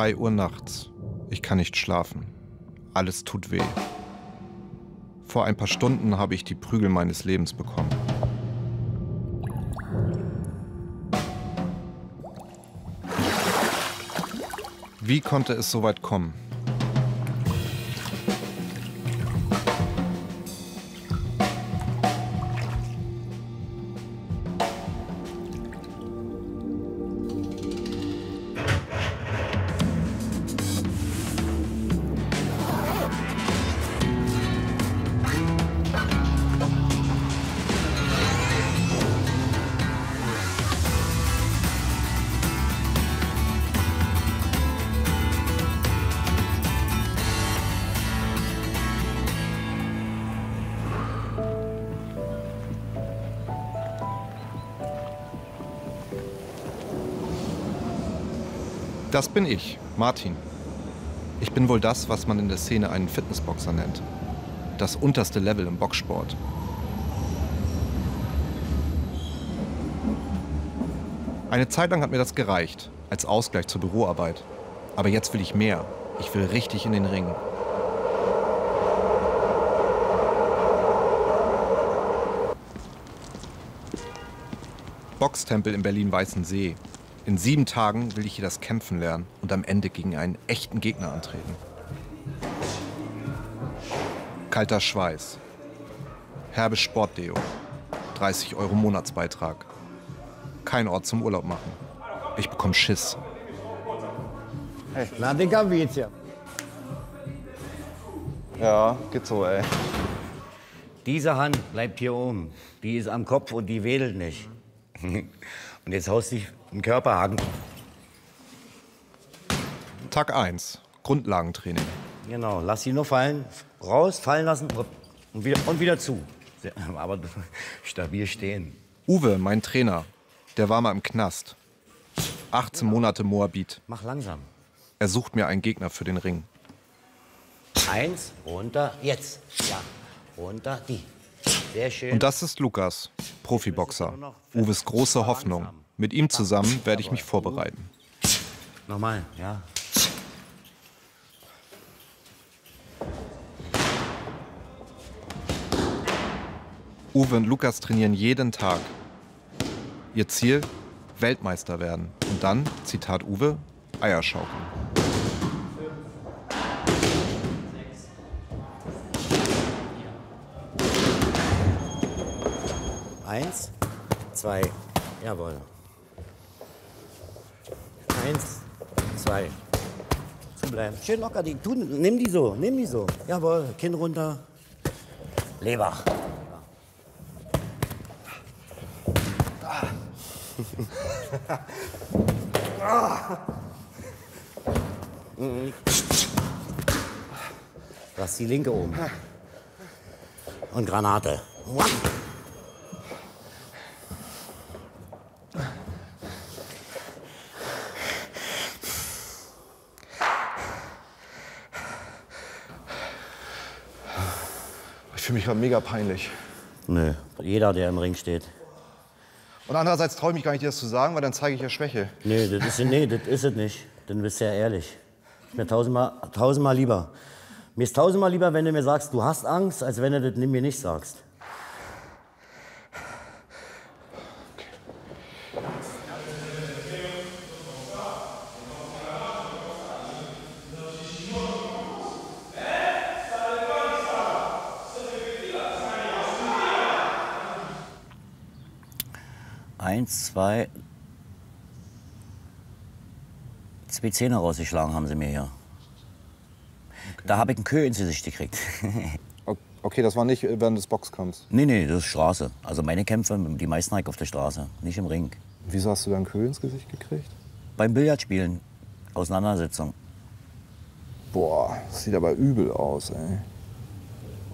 3 Uhr nachts. Ich kann nicht schlafen. Alles tut weh. Vor ein paar Stunden habe ich die Prügel meines Lebens bekommen. Wie konnte es so weit kommen? Das bin ich, Martin. Ich bin wohl das, was man in der Szene einen Fitnessboxer nennt. Das unterste Level im Boxsport. Eine Zeit lang hat mir das gereicht, als Ausgleich zur Büroarbeit. Aber jetzt will ich mehr. Ich will richtig in den Ring. Boxtempel in Berlin-Weißensee. In sieben Tagen will ich hier das Kämpfen lernen und am Ende gegen einen echten Gegner antreten. Kalter Schweiß. Herbe Sportdeo. 30 Euro Monatsbeitrag. Kein Ort zum Urlaub machen. Ich bekomme Schiss. Na, haben wir jetzt ja. Ja, geht so, ey. Diese Hand bleibt hier oben. Die ist am Kopf und die wedelt nicht. Und jetzt haust du dich einen Körperhaken. Tag 1. Grundlagentraining. Genau, lass sie nur fallen. Raus, fallen lassen und wieder, und wieder zu. Aber stabil stehen. Uwe, mein Trainer, der war mal im Knast. 18 Monate Moabit. Mach langsam. Er sucht mir einen Gegner für den Ring. Eins, runter, jetzt. Ja, runter, die. Sehr schön. Und das ist Lukas, Profiboxer. Uwes große Hoffnung. Mit ihm zusammen werde ich mich vorbereiten. Nochmal, ja. Uwe und Lukas trainieren jeden Tag. Ihr Ziel? Weltmeister werden. Und dann, Zitat Uwe, Eierschaukeln. Eins, zwei, jawohl. Eins, zwei. Zubleiben. Schön locker, die, tu, nimm die so, nimm die so. Jawohl, Kinn runter. Leber. Mhm. Lass die linke oben. Und Granate. Mich gerade mega peinlich. Nö, jeder, der im Ring steht. Und andererseits traue ich mich gar nicht, dir das zu sagen, weil dann zeige ich ja Schwäche. Nee, das ist, nee, das ist es nicht. Dann bist du ja ehrlich. Ist mir tausendmal, tausendmal lieber. Mir ist tausendmal lieber, wenn du mir sagst, du hast Angst, als wenn du das mir nicht sagst. Eins, zwei. Zwei Zähne rausgeschlagen haben sie mir hier. Da habe ich einen Kö ins Gesicht gekriegt. Okay, das war nicht während des Boxkampfs. nee, nee, das ist Straße. Also meine Kämpfe, die meisten habe ich auf der Straße, nicht im Ring. Wieso hast du da einen Köhl ins Gesicht gekriegt? Beim Billardspielen, Auseinandersetzung. Boah, das sieht aber übel aus, ey.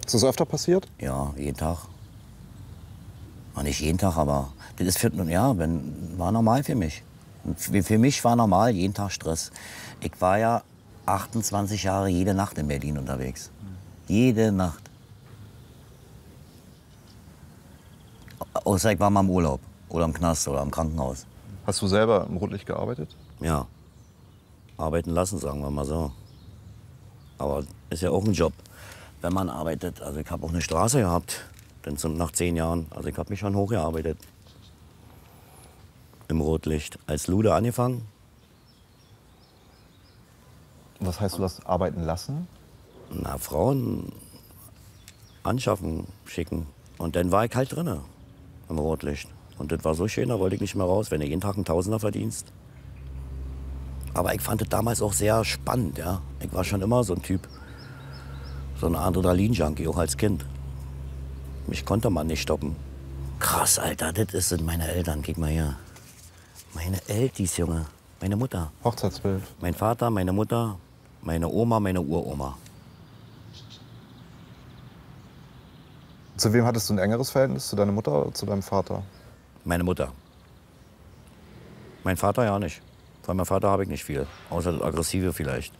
Ist das öfter passiert? Ja, jeden Tag. War nicht jeden Tag, aber das ist für, ja, wenn, war normal für mich. Und Für, für mich war normal jeden Tag Stress. Ich war ja 28 Jahre jede Nacht in Berlin unterwegs. Jede Nacht. Außer ich war mal im Urlaub oder im Knast oder im Krankenhaus. Hast du selber im Rotlicht gearbeitet? Ja. arbeiten lassen, sagen wir mal so. Aber ist ja auch ein Job, wenn man arbeitet. Also ich habe auch eine Straße gehabt, denn zum, nach zehn Jahren. Also ich habe mich schon hochgearbeitet. Im Rotlicht. Als Lude angefangen. Was heißt, du hast arbeiten lassen? Na, Frauen anschaffen, schicken. Und dann war ich halt drinne im Rotlicht. Und das war so schön, da wollte ich nicht mehr raus, wenn du jeden Tag einen Tausender verdienst. Aber ich fand es damals auch sehr spannend, ja. Ich war schon immer so ein Typ, so ein Adrenalin-Junkie, auch als Kind. Mich konnte man nicht stoppen. Krass, Alter, das sind meine Eltern, guck mal hier. Meine Eltis, Junge, meine Mutter. Hochzeitsbild. Mein Vater, meine Mutter, meine Oma, meine Uroma. Zu wem hattest du ein engeres Verhältnis? Zu deiner Mutter oder zu deinem Vater? Meine Mutter. Mein Vater ja nicht. Von meinem Vater habe ich nicht viel. Außer das Aggressive vielleicht.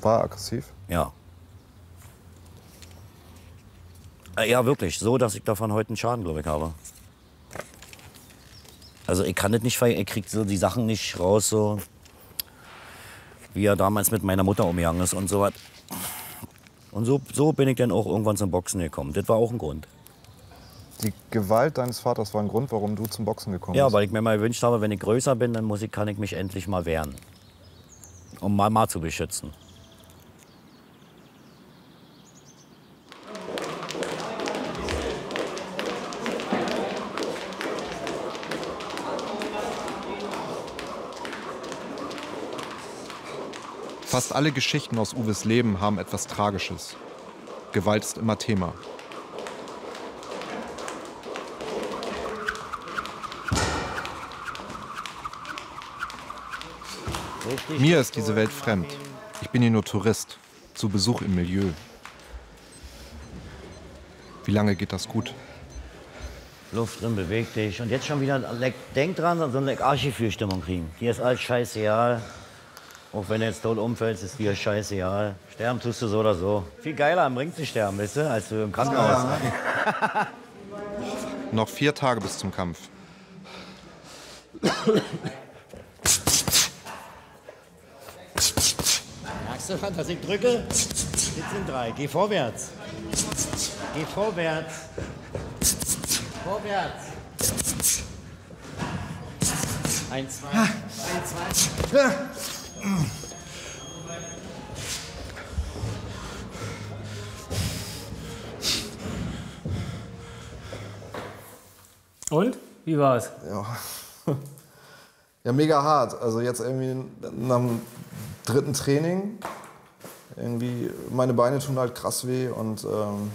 War er aggressiv? Ja. Äh, Ja, wirklich. So, dass ich davon heute einen Schaden, glaube ich, habe. Also ich kann das nicht. Ich krieg so die Sachen nicht raus, so wie er damals mit meiner Mutter umgegangen ist und so was. Und so, so bin ich dann auch irgendwann zum Boxen gekommen. Das war auch ein Grund. Die Gewalt deines Vaters war ein Grund, warum du zum Boxen gekommen Ja, bist. weil ich mir mal gewünscht habe, wenn ich größer bin, dann muss ich, kann ich mich endlich mal wehren. Um Mama zu beschützen. Fast alle Geschichten aus Uwes Leben haben etwas Tragisches. Gewalt ist immer Thema. Mir ist diese Welt fremd. Ich bin hier nur Tourist, zu Besuch im Milieu. Wie lange geht das gut? Luft drin, beweg dich. Und jetzt schon wieder, denk dran, so eine Archiv-Stimmung kriegen. Dir ist alles scheißegal. Auch wenn du jetzt tot umfällst, ist dir scheißegal. Sterben tust du so oder so. Viel geiler am Ring zu sterben, weißt du, als du im Krankenhaus. Noch vier Tage bis zum Kampf. Merkst du, dass ich drücke? Jetzt sind drei. Geh vorwärts. Geh vorwärts. Vorwärts. Eins, zwei. Eins, zwei. Und? Wie war's? Ja. ja, mega hart. Also jetzt irgendwie nach dem dritten Training, irgendwie, meine Beine tun halt krass weh und ähm,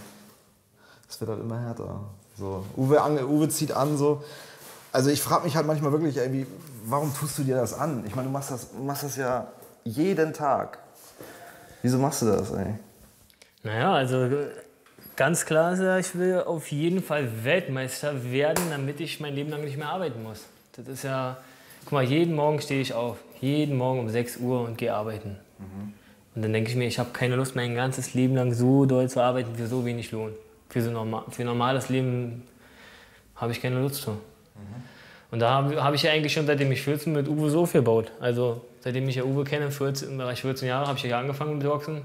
es wird halt immer härter. So, Uwe, Uwe zieht an, so. Also ich frage mich halt manchmal wirklich, ey, wie, warum tust du dir das an? Ich meine, du machst das, machst das ja jeden Tag. Wieso machst du das, ey? Naja, also ganz klar ist ja, ich will auf jeden Fall Weltmeister werden, damit ich mein Leben lang nicht mehr arbeiten muss. Das ist ja, guck mal, jeden Morgen stehe ich auf. Jeden Morgen um 6 Uhr und gehe arbeiten. Und dann denke ich mir, ich habe keine Lust, mein ganzes Leben lang so doll zu arbeiten für so wenig Lohn. Für so normal, für normales Leben habe ich keine Lust zu. Und da habe hab ich ja eigentlich schon seitdem ich 14 mit Uwe so viel baut. Also seitdem ich ja Uwe kenne, 14, im Bereich 14 Jahre, habe ich ja angefangen mit Boxen.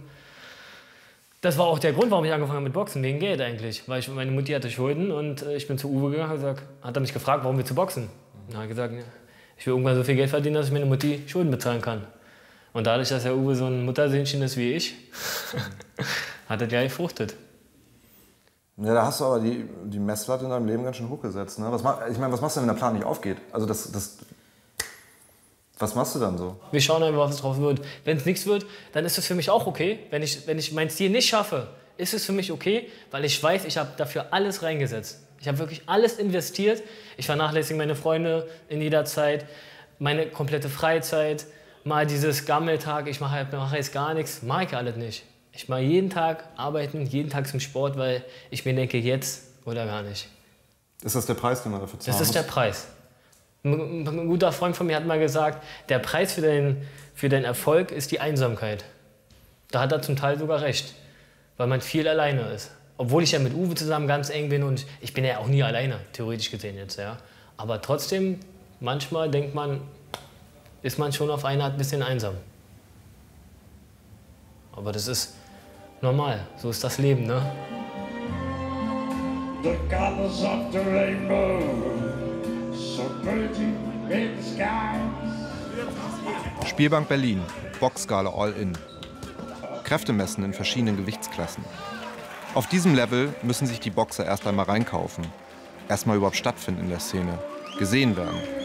Das war auch der Grund, warum ich angefangen habe mit Boxen, wegen Geld eigentlich. Weil ich, meine Mutti hatte Schulden und äh, ich bin zu Uwe gegangen und hat er mich gefragt, warum wir zu boxen? Und hat gesagt, ja, ich will irgendwann so viel Geld verdienen, dass ich meine Mutti Schulden bezahlen kann. Und dadurch, dass der Uwe so ein Muttersöhnchen ist wie ich, hat er gleich gefruchtet. Ja, da hast du aber die, die Messlatte in deinem Leben ganz schön hochgesetzt. Ne? Was, ich meine, was machst du denn, wenn der Plan nicht aufgeht? Also das, das, was machst du dann so? Wir schauen einfach, was draus wird. Wenn es nichts wird, dann ist es für mich auch okay. Wenn ich, wenn ich mein Ziel nicht schaffe, ist es für mich okay, weil ich weiß, ich habe dafür alles reingesetzt. Ich habe wirklich alles investiert. Ich vernachlässige meine Freunde in jeder Zeit, meine komplette Freizeit, mal dieses Gammeltag, ich mache mache jetzt gar nichts, mag ich alles nicht. Ich mache jeden Tag arbeiten, jeden Tag zum Sport, weil ich mir denke, jetzt oder gar nicht. Ist das der Preis, den man dafür zahlen Das ist der? Preis. Ein ein guter Freund von mir hat mal gesagt, der Preis für deinen für deinen Erfolg ist die Einsamkeit. Da hat er zum Teil sogar recht, weil man viel alleine ist. Obwohl ich ja mit Uwe zusammen ganz eng bin und ich bin ja auch nie alleine, theoretisch gesehen jetzt, ja. Aber trotzdem, manchmal denkt man, ist man schon auf eine Art ein bisschen einsam. Aber das ist normal, so ist das Leben, ne? The colors of the rainbow, so pretty in the sky. Spielbank Berlin, Boxskala All-In. Kräftemessen in verschiedenen Gewichtsklassen. Auf diesem Level müssen sich die Boxer erst einmal reinkaufen. Erstmal überhaupt stattfinden in der Szene. Gesehen werden.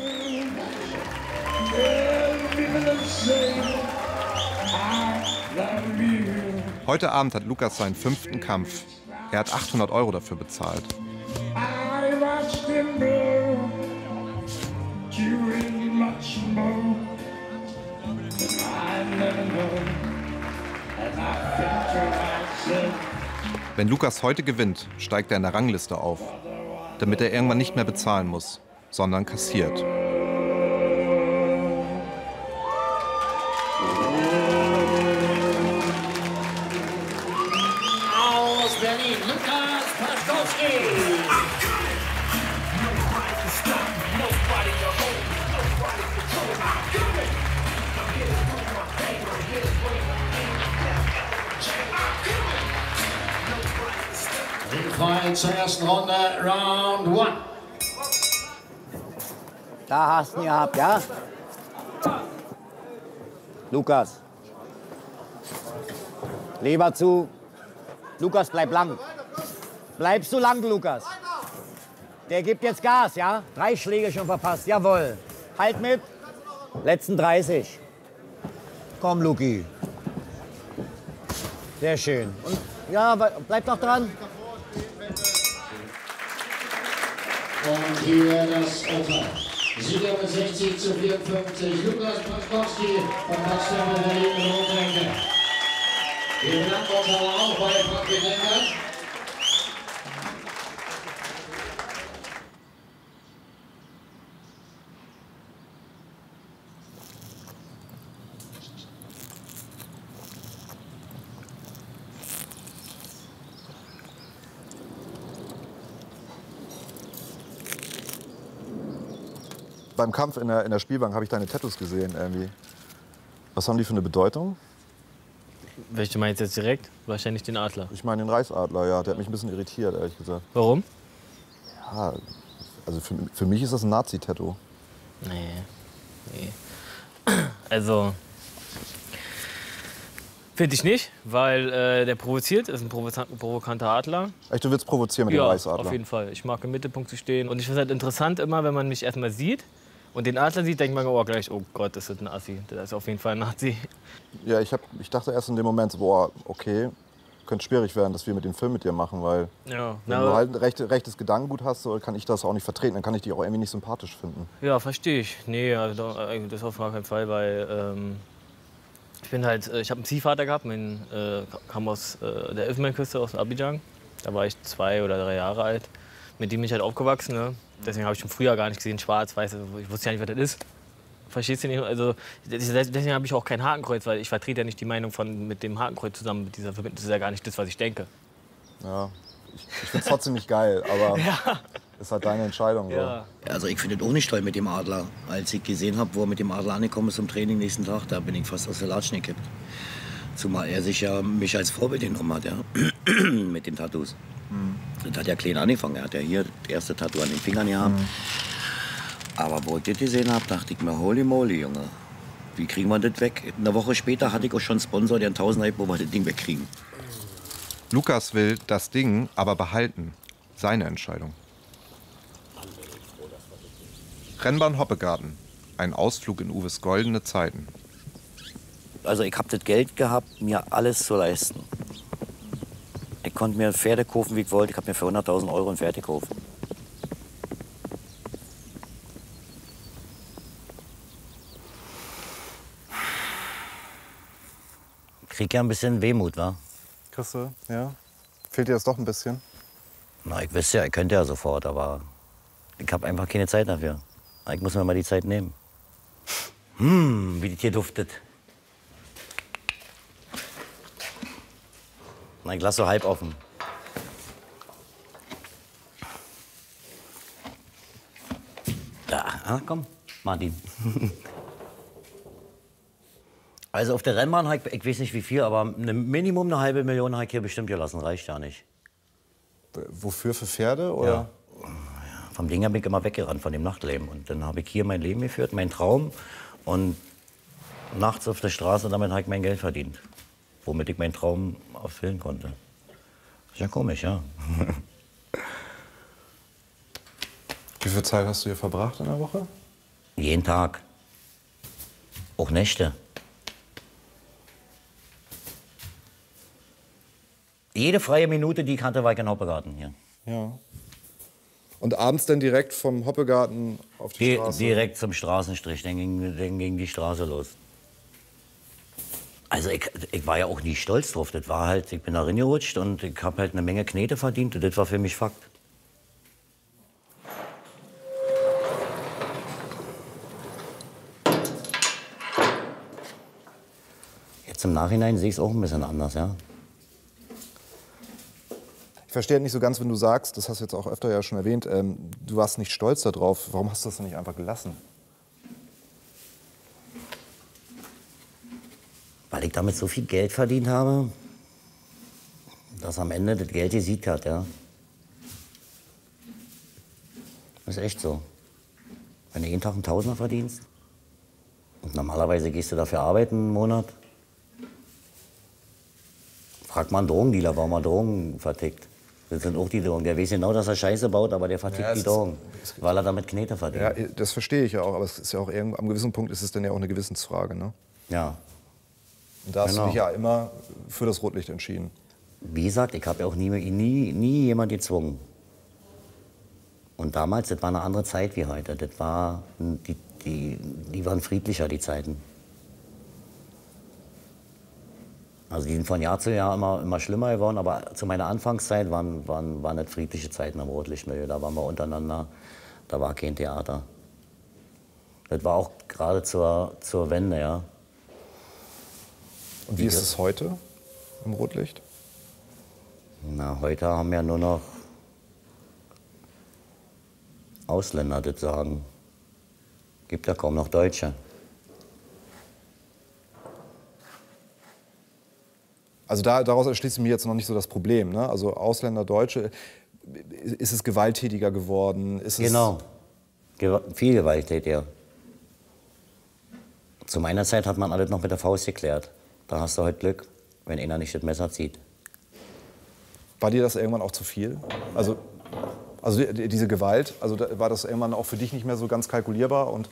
Heute Abend hat Lukas seinen fünften Kampf. Er hat 800 Euro dafür bezahlt. Wenn Lukas heute gewinnt, steigt er in der Rangliste auf, damit er irgendwann nicht mehr bezahlen muss, sondern kassiert. Freund zur ersten Runde, Round One. Da hast du ihn gehabt, ja? Lukas. Leber zu. Lukas, bleib lang. Bleibst du lang, Lukas. Der gibt jetzt Gas, ja? Drei Schläge schon verpasst, jawohl. Halt mit. Letzten 30. Komm, Luki. Sehr schön. Und ja, bleib doch dran. Und hier das Opfer. Sieger mit 60 zu 54. Lukas Paskowski von Potsdam Berlin Rotrenke. Wir bedanken uns aber auch bei Frank Renke. Beim Kampf in der, in der Spielbank habe ich deine Tattoos gesehen irgendwie. Was haben die für eine Bedeutung? Welche meinst du jetzt direkt? Wahrscheinlich den Adler. Ich meine den Reichsadler, ja. Der hat mich ein bisschen irritiert, ehrlich gesagt. Warum? Ja, also für, für mich ist das ein Nazi-Tattoo. Nee. Nee. Also. Finde ich nicht, weil äh, der provoziert, ist ein provokanter Adler. Echt, du willst provozieren mit ja, dem Reichsadler? auf jeden Fall. Ich mag im Mittelpunkt zu stehen. Und ich finde es halt interessant immer, wenn man mich erstmal sieht und den Adler sieht, denkt man oh, gleich, oh Gott, das ist ein Assi. Das ist auf jeden Fall ein Nazi. Ja, ich, hab, ich dachte erst in dem Moment, so, boah, okay, könnte schwierig werden, dass wir mit dem Film mit dir machen, weil ja, wenn du halt ein recht, rechtes Gedankengut hast, so, kann ich das auch nicht vertreten, dann kann ich dich auch irgendwie nicht sympathisch finden. Ja, verstehe ich. Nee, also, äh, das auf gar keinen Fall, weil ähm, ich bin halt, äh, ich habe einen Ziehvater gehabt, mein, äh, kam aus äh, der Elfenbeinküste, aus Abidjan. Da war ich zwei oder drei Jahre alt. Mit dem bin ich halt aufgewachsen. Ne? Deswegen habe ich schon früher gar nicht gesehen, schwarz, weiß, also ich wusste ja nicht, was das ist. Verstehst du nicht? Also, deswegen habe ich auch kein Hakenkreuz, weil ich vertrete ja nicht die Meinung von mit dem Hakenkreuz zusammen mit dieser Verbindung. Das ist ja gar nicht das, was ich denke. Ja, ich, ich finde es trotzdem nicht geil, aber ja. ist halt deine Entscheidung. Ja. So. Also ich finde es auch nicht toll mit dem Adler. Als ich gesehen habe, wo er mit dem Adler angekommen ist zum Training nächsten Tag, da bin ich fast aus der Latschen gekippt. Zumal er sich ja mich als Vorbild genommen hat, ja. mit den Tattoos. Das hat ja klein angefangen. Er hat ja hier das erste Tattoo an den Fingern gehabt. Mhm. Aber wo ich das gesehen habe, dachte ich mir, holy moly, Junge. Wie kriegen wir das weg? Eine Woche später hatte ich auch schon einen Sponsor, der einen Tausender wo wir das Ding wegkriegen. Lukas will das Ding aber behalten. Seine Entscheidung. Rennbahn Hoppegarten. Ein Ausflug in Uwes goldene Zeiten. Also ich habe das Geld gehabt, mir alles zu leisten. Ich konnte mir Pferde kaufen, wie ich wollte. Ich habe mir für 100.000 Euro ein Pferd gekauft. Ich krieg ja ein bisschen Wehmut, wa? Kriegst du, ja? Fehlt dir das doch ein bisschen? Na, ich wüsste ja, ich könnte ja sofort, aber ich habe einfach keine Zeit dafür. Ich muss mir mal die Zeit nehmen. Hm, wie das hier duftet. Mein Glas so halb offen. Da, ah, komm, Martin. Also auf der Rennbahn, ich, ich weiß nicht wie viel, aber eine Minimum eine halbe Million habe ich hier bestimmt gelassen. Reicht ja nicht. Wofür? Für Pferde? Oder? Ja. Vom Ding bin ich immer weggerannt, von dem Nachtleben. Und dann habe ich hier mein Leben geführt, meinen Traum. Und nachts auf der Straße, damit habe ich mein Geld verdient. Womit ich meinen Traum erfüllen konnte. Ist ja komisch, ja. Wie viel Zeit hast du hier verbracht in der Woche? Jeden Tag. Auch Nächte. Jede freie Minute, die ich hatte, war ich in Hoppegarten hier. Ja. Und abends dann direkt vom Hoppegarten auf die Di Straße? direkt zum Straßenstrich, dann ging, dann ging die Straße los. Also ich, ich war ja auch nie stolz drauf. Das war halt, ich bin da reingerutscht und ich habe halt eine Menge Knete verdient und das war für mich Fakt. Jetzt im Nachhinein sehe ich es auch ein bisschen anders, ja. Ich verstehe nicht so ganz, wenn du sagst, das hast du jetzt auch öfter ja schon erwähnt, ähm, du warst nicht stolz darauf. Warum hast du das denn nicht einfach gelassen? Weil ich damit so viel Geld verdient habe, dass am Ende das Geld gesiegt hat, ja. Das ist echt so. Wenn du jeden Tag einen Tausender verdienst und normalerweise gehst du dafür arbeiten einen Monat, frag mal einen Drogendealer, warum er Drogen vertickt. Das sind auch die Drogen. Der weiß genau, dass er Scheiße baut, aber der vertickt Ja, die ist- Drogen, weil er damit Knete verdient. Ja, das verstehe ich ja auch, aber es ist ja auch irgendwo, am gewissen Punkt ist es dann ja auch eine Gewissensfrage. Ne? ja. Und da hast Genau. du dich ja immer für das Rotlicht entschieden. Wie gesagt, ich habe ja auch nie, nie, nie jemand gezwungen. Und damals, das war eine andere Zeit wie heute. Das war, die, die, die waren friedlicher, die Zeiten. Also die sind von Jahr zu Jahr immer, immer schlimmer geworden, aber zu meiner Anfangszeit waren, waren, waren das friedliche Zeiten am Rotlichtmilieu. Da waren wir untereinander, da war kein Theater. Das war auch gerade zur, zur Wende, ja. Und wie ist es heute im Rotlicht? Na, heute haben ja nur noch Ausländer das sagen. Gibt ja kaum noch Deutsche. Also da, daraus erschließt mir jetzt noch nicht so das Problem. Ne? Also Ausländer, Deutsche, ist es gewalttätiger geworden? Ist Genau. Gew viel gewalttätiger. Zu meiner Zeit hat man alles noch mit der Faust geklärt. Da hast du heute Glück, wenn einer nicht das Messer zieht. War dir das irgendwann auch zu viel? Also, also die- diese Gewalt, also da- war das irgendwann auch für dich nicht mehr so ganz kalkulierbar und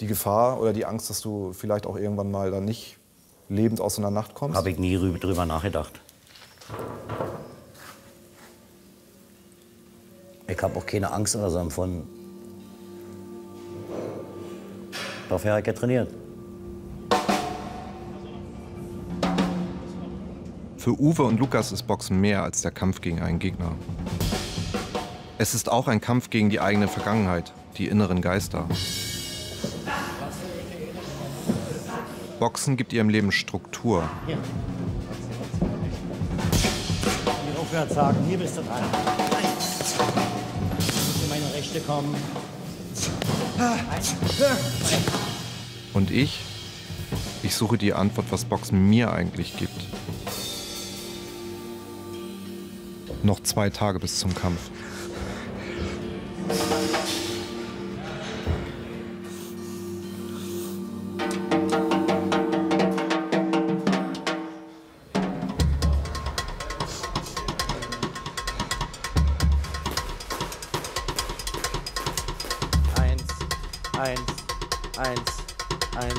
die Gefahr oder die Angst, dass du vielleicht auch irgendwann mal dann nicht lebend aus so einer Nacht kommst? Habe ich nie rü- drüber nachgedacht. Ich habe auch keine Angst oder so empfunden. Dafür habe ich ja trainiert. Für Uwe und Lukas ist Boxen mehr als der Kampf gegen einen Gegner. Es ist auch ein Kampf gegen die eigene Vergangenheit, die inneren Geister. Boxen gibt ihrem Leben Struktur. Hier aufwärts sagen, hier bist du dran. Muss in meine Rechte kommen. Und ich? Ich suche die Antwort, was Boxen mir eigentlich gibt. Noch zwei Tage bis zum Kampf. Eins, eins, eins, eins.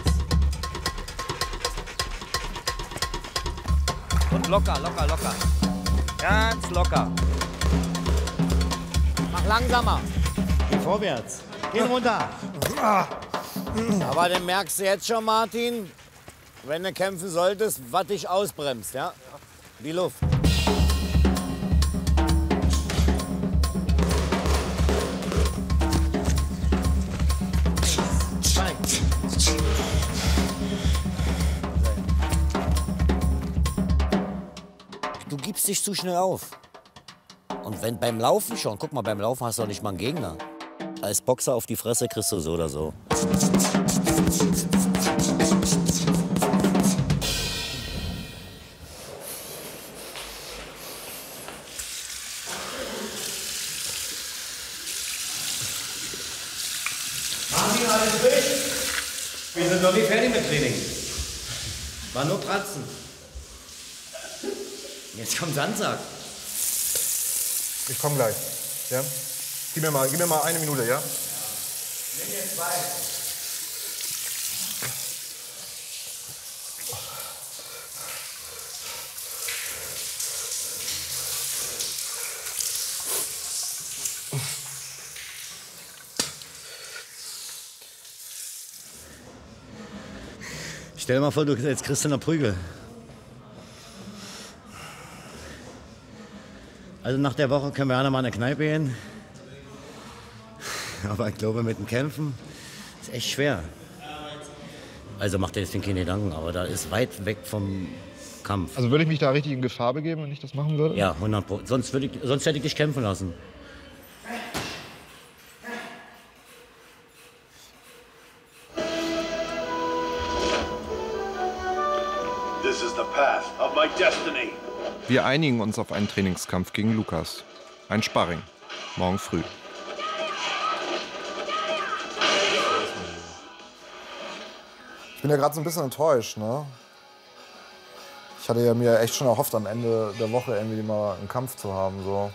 Und locker, locker, locker. Ganz locker. Mach langsamer. Geh vorwärts. Geh runter. Aber dann merkst du jetzt schon, Martin, wenn du kämpfen solltest, was dich ausbremst, ja? Die Luft. zu schnell auf. Und wenn beim Laufen schon, guck mal, beim Laufen hast du doch nicht mal einen Gegner. Als Boxer auf die Fresse kriegst du so oder so. Martin, alles durch? Wir sind noch nicht fertig mit Training. War nur Pratzen. Jetzt kommt Sandsack. Ich komme gleich. Ja? Gib mir, mal, gib mir mal eine Minute, ja? Nimm jetzt zwei. Stell dir mal vor, du jetzt kriegst du noch Prügel. Also nach der Woche können wir alle mal in eine Kneipe gehen. Aber ich glaube, mit dem Kämpfen ist echt schwer. Also macht dir deswegen keine Gedanken, aber da ist weit weg vom Kampf. Also würde ich mich da richtig in Gefahr begeben, wenn ich das machen würde? Ja, 100 Pro. Sonst, würde ich, sonst hätte ich dich kämpfen lassen. This is the path of my destiny. Wir einigen uns auf einen Trainingskampf gegen Lukas. Ein Sparring. Morgen früh. Ich bin ja gerade so ein bisschen enttäuscht, ne? Ich hatte ja mir echt schon erhofft, am Ende der Woche irgendwie mal einen Kampf zu haben, so.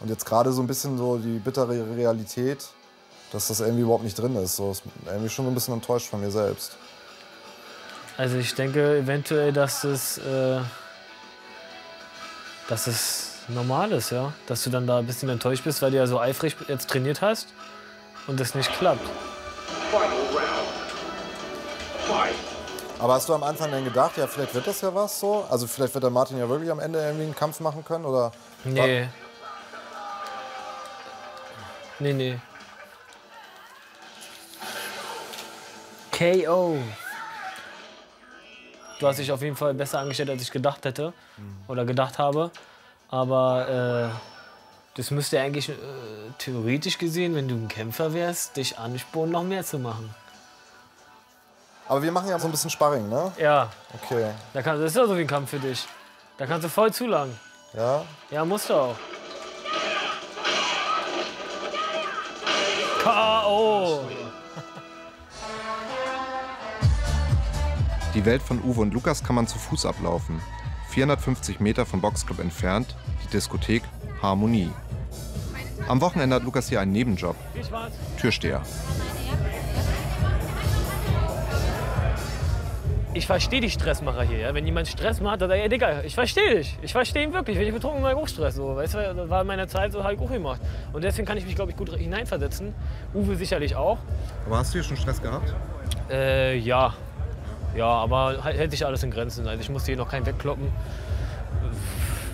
Und jetzt gerade so ein bisschen so die bittere Realität, dass das irgendwie überhaupt nicht drin ist. So ist irgendwie schon so ein bisschen enttäuscht von mir selbst. Also ich denke eventuell, dass es, äh, dass es normal ist, ja. Dass du dann da ein bisschen enttäuscht bist, weil du ja so eifrig jetzt trainiert hast und das nicht klappt. Final round. Fight. Aber hast du am Anfang dann gedacht, ja, vielleicht wird das ja was so? Also vielleicht wird der Martin ja wirklich am Ende irgendwie einen Kampf machen können? Oder Nee. Nee, nee. KO. Du hast dich auf jeden Fall besser angestellt, als ich gedacht hätte oder gedacht habe. Aber äh, das müsste eigentlich äh, theoretisch gesehen, wenn du ein Kämpfer wärst, dich anspornen, noch mehr zu machen. Aber wir machen ja so ein bisschen Sparring, ne? Ja, Okay. da kann, das ist ja so wie ein Kampf für dich. Da kannst du voll zulangen. Ja? Ja, musst du auch. K.O. Die Welt von Uwe und Lukas kann man zu Fuß ablaufen. 450 Meter vom Boxclub entfernt, die Diskothek Harmonie. Am Wochenende hat Lukas hier einen Nebenjob. Türsteher. Ich verstehe die Stressmacher hier. Ja? Wenn jemand Stress macht, dann sag ich, ey, Digga, ich verstehe dich. Ich verstehe ihn wirklich. Wenn ich betrunken bin, auch Stress. So. Weißt du, das war in meiner Zeit so, habe ich auch gemacht. Und deswegen kann ich mich, glaube ich, gut hineinversetzen. Uwe sicherlich auch. Aber hast du hier schon Stress gehabt? Äh, ja. Ja, aber hält sich alles in Grenzen. Also ich musste hier noch keinen wegkloppen.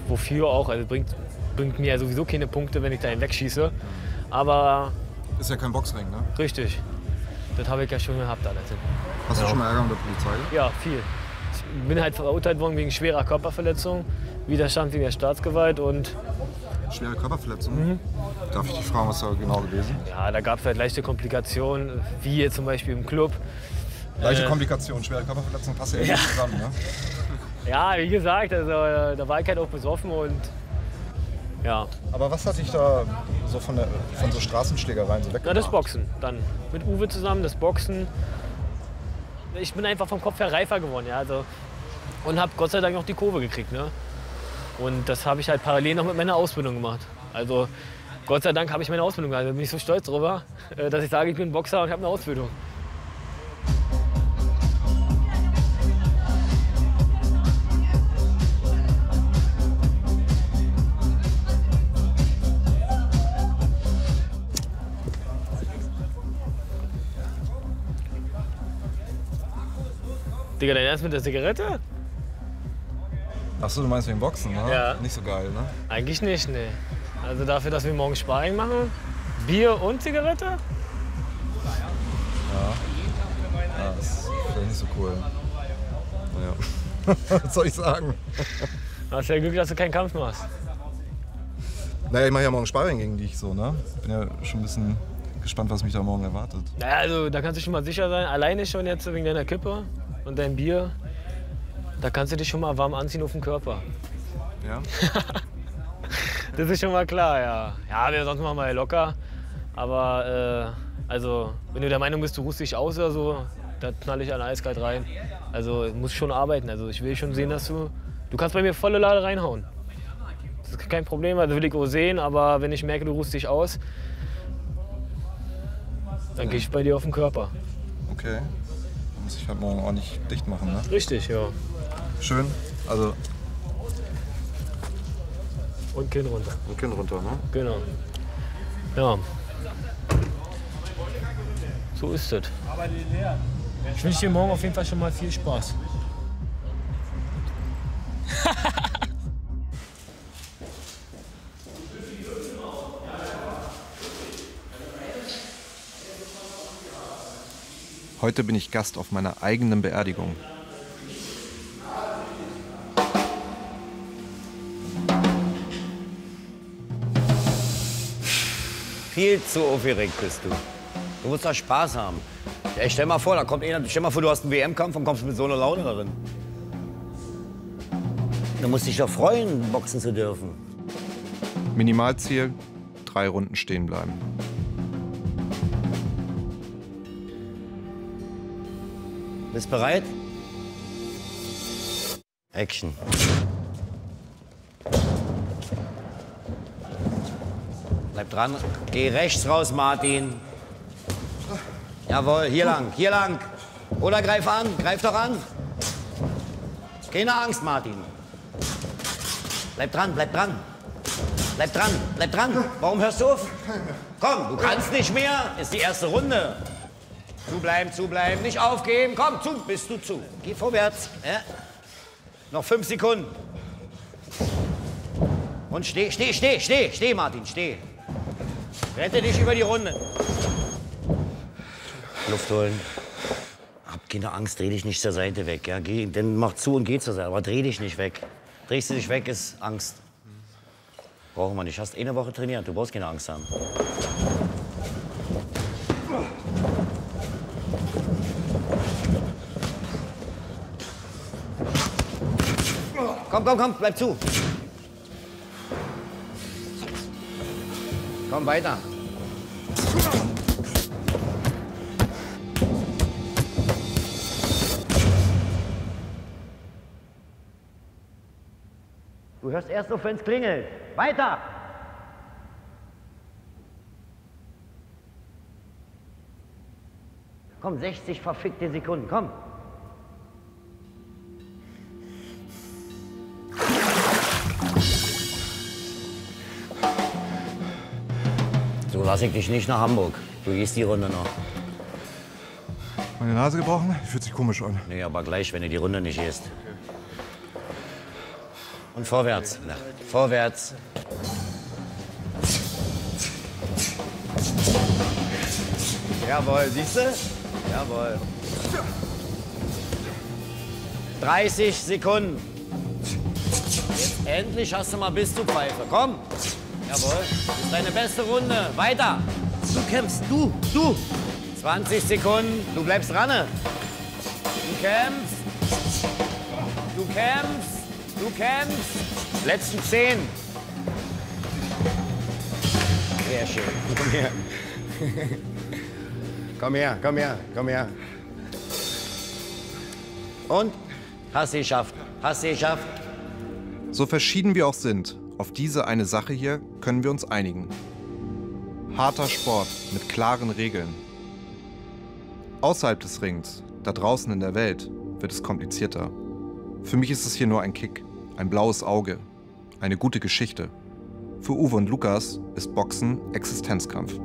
Wofür auch? Also bringt, bringt mir ja sowieso keine Punkte, wenn ich da einen wegschieße. Aber Ist ja kein Boxring, ne? richtig. Das habe ich ja schon gehabt alles. Hast du schon mal Ärger mit der Polizei? Ja, viel. Ich bin halt verurteilt worden wegen schwerer Körperverletzung, Widerstand gegen der Staatsgewalt und Schwere Körperverletzung. Darf ich dich fragen, was da genau gewesen? ja, da gab es halt leichte Komplikationen, wie jetzt zum Beispiel im Club. Leichte Äh, Komplikationen, schwere Körperverletzung passt ja irgendwie zusammen, ne? Ja, wie gesagt, also, da war ich halt auch besoffen und ja, Aber was hat dich da so von, der, von so Straßenschlägereien so na, weggebracht? das Boxen dann. Mit Uwe zusammen, das Boxen. Ich bin einfach vom Kopf her reifer geworden, ja, also, und habe Gott sei Dank noch die Kurve gekriegt. Ne? Und das habe ich halt parallel noch mit meiner Ausbildung gemacht. Also Gott sei Dank habe ich meine Ausbildung gemacht. Da bin ich so stolz drüber, äh, dass ich sage, ich bin Boxer und habe eine Ausbildung. Digga, dein Ernst mit der Zigarette? Achso, du meinst wegen Boxen, ne? Ja. Nicht so geil, ne? Eigentlich nicht, ne. Also dafür, dass wir morgen Sparring machen, Bier und Zigarette? Ja, das ist vielleicht nicht so cool. Naja. Was soll ich sagen? Hast ja Glück, dass du keinen Kampf machst. Naja, ich mache ja morgen Sparring gegen dich so, ne? Bin ja schon ein bisschen gespannt, was mich da morgen erwartet. Naja, also da kannst du schon mal sicher sein, alleine schon jetzt wegen deiner Kippe und deinem Bier, da kannst du dich schon mal warm anziehen auf dem Körper. Ja? Das ist schon mal klar, ja. Ja, wir sonst machen wir ja locker. Aber Also, wenn du der Meinung bist, du ruhst dich aus oder so, da knall ich alle eiskalt rein. Also, ich muss schon arbeiten. Also, ich will schon sehen, dass du. Du kannst bei mir volle Lade reinhauen. Das ist kein Problem, also will ich auch sehen, aber wenn ich merke, du ruhst dich aus, dann gehe ich bei dir auf den Körper. Okay. Dann muss ich halt morgen auch nicht dicht machen, ne? Richtig, ja. Schön. Also, Und Kinn runter. ein Kinn runter, ne? Genau. Ja. So ist es. Ich wünsche dir morgen auf jeden Fall schon mal viel Spaß. Heute bin ich Gast auf meiner eigenen Beerdigung. Viel zu aufgeregt bist du. Du musst doch Spaß haben. Ja, stell mal vor, da kommt einer, stell mal vor, du hast einen WM-Kampf und kommst mit so einer Laune darin. Du musst dich doch freuen, boxen zu dürfen. Minimalziel, drei Runden stehen bleiben. Bist bereit? Action. Bleib dran. Geh rechts raus, Martin. Jawohl, hier lang, hier lang. Oder greif an, greif doch an. Keine Angst, Martin. Bleib dran, bleib dran. Bleib dran, bleib dran. Warum hörst du auf? Komm, du kannst nicht mehr. Ist die erste Runde. Zubleiben, zubleiben, nicht aufgeben. Komm, zu, bist du zu. Geh vorwärts. Ja. Noch fünf Sekunden. Und steh, steh, steh, steh, steh, Martin, steh. Rette dich über die Runde. Luft holen. Hab keine Angst, dreh dich nicht zur Seite weg. Ja, geh, dann mach zu und geh zur Seite, aber dreh dich nicht weg. Drehst du dich weg, ist Angst. Brauchen wir nicht. Hast eine Woche trainiert, du brauchst keine Angst haben. Komm, komm, komm, bleib zu. Komm weiter. Du hörst erst auf, wenn es klingelt. Weiter! Komm, 60 verfickte Sekunden, komm. Lasse ich dich nicht nach Hamburg. Du gehst die Runde noch. Meine Nase gebrochen? Fühlt sich komisch an. Nee, aber gleich, wenn du die Runde nicht gehst. Und vorwärts. Na, vorwärts. Jawohl, siehst du? Jawohl. 30 Sekunden. Jetzt endlich hast du mal bis zu Pfeife. Komm. Jawohl. Das ist deine beste Runde. Weiter. Du kämpfst. Du, du. 20 Sekunden. Du bleibst dran. Du kämpfst. Du kämpfst. Du kämpfst. Letzten 10. Sehr schön. Komm her. Komm her, komm her, komm her. Und? Hast du geschafft. Hast du geschafft. So verschieden wir auch sind, auf diese eine Sache hier können wir uns einigen. Harter Sport mit klaren Regeln. Außerhalb des Rings, da draußen in der Welt, wird es komplizierter. Für mich ist es hier nur ein Kick, ein blaues Auge, eine gute Geschichte. Für Uwe und Lukas ist Boxen Existenzkampf.